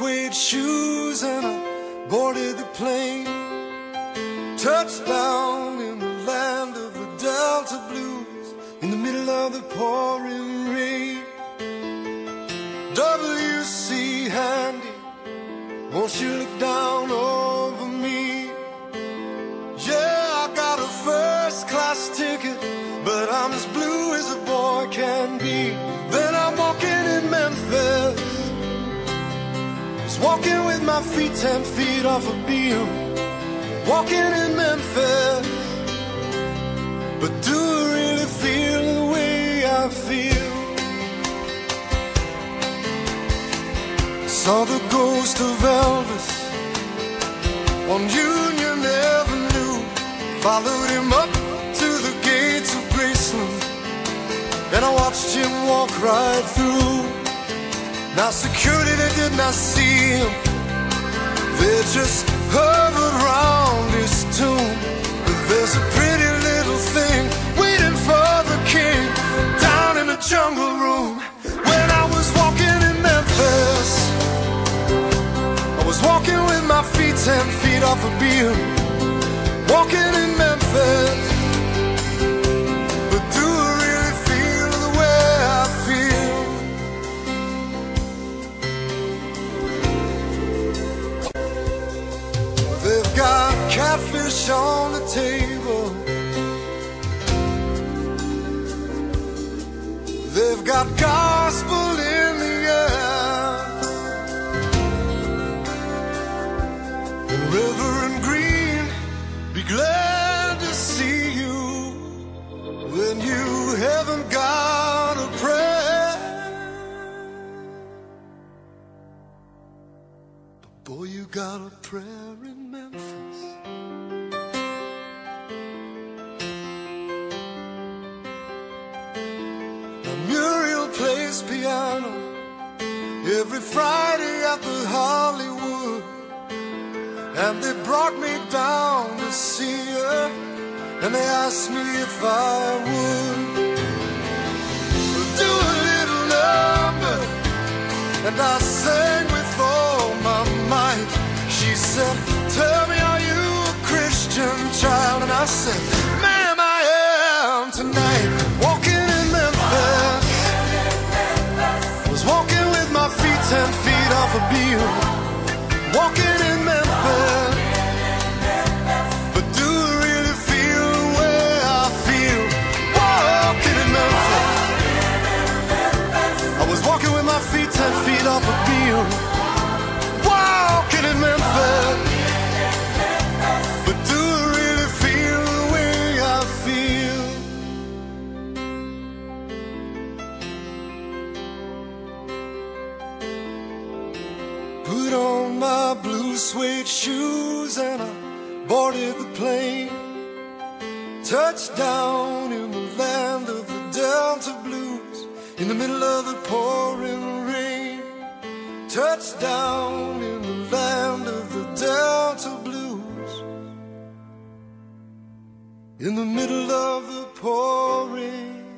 suede shoes and I boarded the plane. Touched down in the land of the Delta Blues in the middle of the pouring rain. W.C. Handy, won't you look down over me? Yeah, I got a first class ticket, but I'm as blue as a boy can walking with my feet ten feet off a Beale. Walking in Memphis, but do I really feel the way I feel? Saw the ghost of Elvis on Union Avenue. Followed him up to the gates of Graceland, and I watched him walk right through. Now security they did not see him, they just hovered round his tomb. But there's a pretty little thing waiting for the king down in the jungle room. When I was walking in Memphis. I was walking with my feet ten feet off a Beale, catfish on the table. They've got gospel boy, you got a prayer in Memphis. Muriel plays piano every Friday at the Hollywood. And they brought me down to see her, and they asked me if I would said, Tell me, are you a Christian child? And I said, Ma'am, I am tonight. Walking in Memphis. Was walking with my feet ten feet off a Beale. Walking in Memphis. But do I really feel the way I feel? Walking in Memphis. I was walking with my feet ten feet off a Beale. My blue suede shoes and I boarded the plane. Touchdown in the land of the Delta Blues in the middle of the pouring rain. Touchdown in the land of the Delta Blues in the middle of the pouring